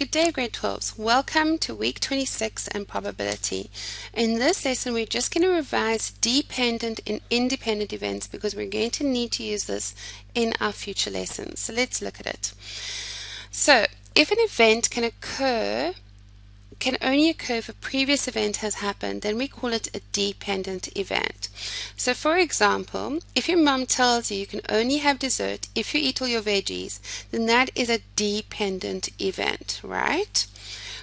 Good day, grade 12s. Welcome to week 26 and probability. In this lesson, we're just going to revise dependent and independent events because we're going to need to use this in our future lessons. So let's look at it. So, if an event can occur can only occur if a previous event has happened, then we call it a dependent event. So for example, if your mom tells you you can only have dessert if you eat all your veggies, then that is a dependent event, right?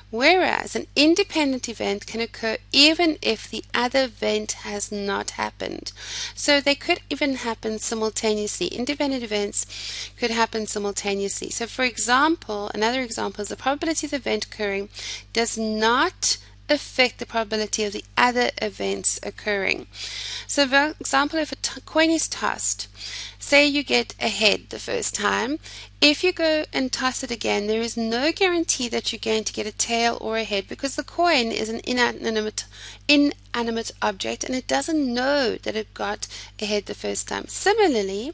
Whereas an independent event can occur even if the other event has not happened. So they could even happen simultaneously. Independent events could happen simultaneously. So for example, another example is the probability of the event occurring does not affect the probability of the other events occurring. So for example, if a coin is tossed, say you get a head the first time, if you go and toss it again, there is no guarantee that you're going to get a tail or a head because the coin is an inanimate, inanimate object and it doesn't know that it got a head the first time. Similarly,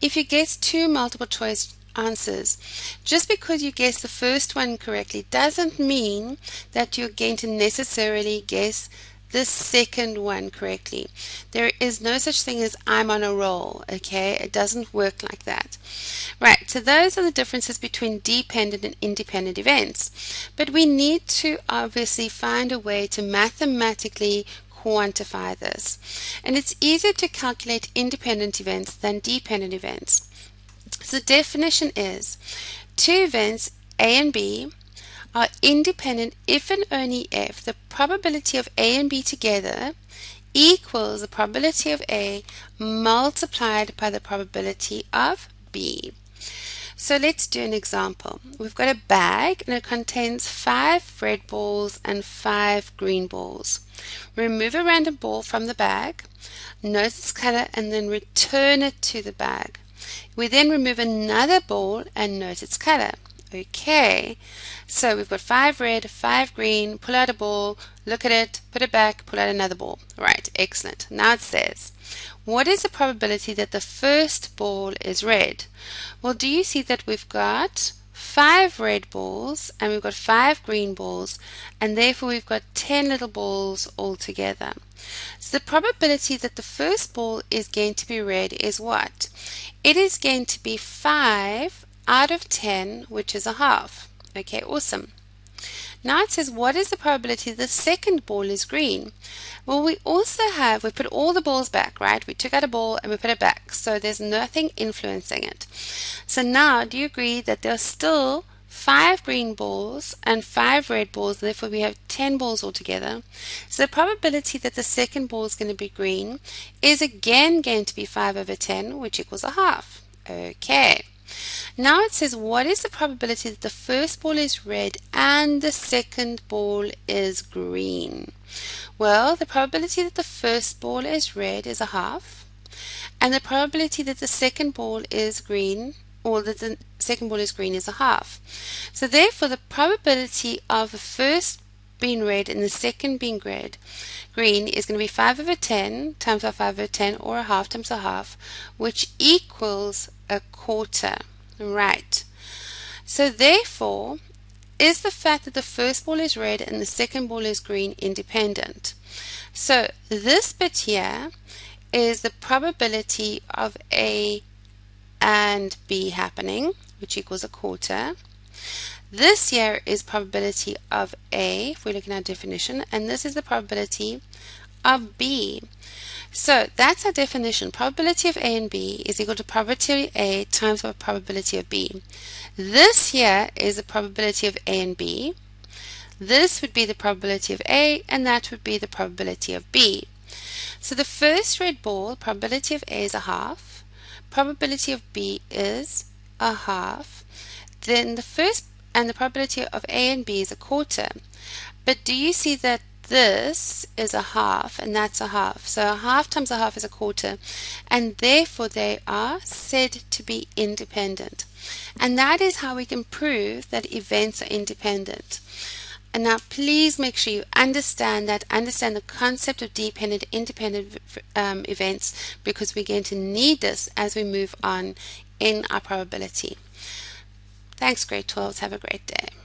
if you guess two multiple choice answers. Just because you guess the first one correctly doesn't mean that you're going to necessarily guess the second one correctly. There is no such thing as I'm on a roll, okay? It doesn't work like that. Right, so those are the differences between dependent and independent events. But we need to obviously find a way to mathematically quantify this. And it's easier to calculate independent events than dependent events. So the definition is two events A and B are independent if and only if the probability of A and B together equals the probability of A multiplied by the probability of B. So let's do an example. We've got a bag and it contains five red balls and five green balls. Remove a random ball from the bag, note its color, and then return it to the bag. We then remove another ball and note its color. Okay, so we've got five red, five green, pull out a ball, look at it, put it back, pull out another ball. Right, excellent. Now it says, what is the probability that the first ball is red? Well, do you see that we've got five red balls and we've got five green balls and therefore we've got 10 little balls altogether. So the probability that the first ball is going to be red is what? It is going to be 5 out of 10, which is a half. Okay, awesome. Now it says, what is the probability the second ball is green? Well, we also have, we put all the balls back, right? We took out a ball and we put it back. So there's nothing influencing it. So now, do you agree that there are still five green balls and five red balls, therefore we have 10 balls altogether. So the probability that the second ball is going to be green is again going to be 5 over 10, which equals a half. Okay. Now it says what is the probability that the first ball is red and the second ball is green? Well, the probability that the first ball is red is a half, and the probability that the second ball is green, or that the second ball is green, is a half. So therefore, the probability of the first being red and the second being red, green is going to be 5 over 10 times by 5 over 10 or a half times a half, which equals a quarter. Right. So therefore, is the fact that the first ball is red and the second ball is green independent? So this bit here is the probability of A and B happening, which equals a quarter. This here is probability of A, if we look at our definition, and this is the probability of B. So that's our definition. Probability of A and B is equal to probability of A times the probability of B. This here is the probability of A and B. This would be the probability of A and that would be the probability of B. So the first red ball, probability of A is a half. Probability of B is a half. Then the first and the probability of A and B is a quarter. But do you see that this is a half and that's a half. So a half times a half is a quarter and therefore they are said to be independent. And that is how we can prove that events are independent. And now please make sure you understand that, understand the concept of dependent, independent um, events because we're going to need this as we move on in our probability. Thanks grade 12s. Have a great day.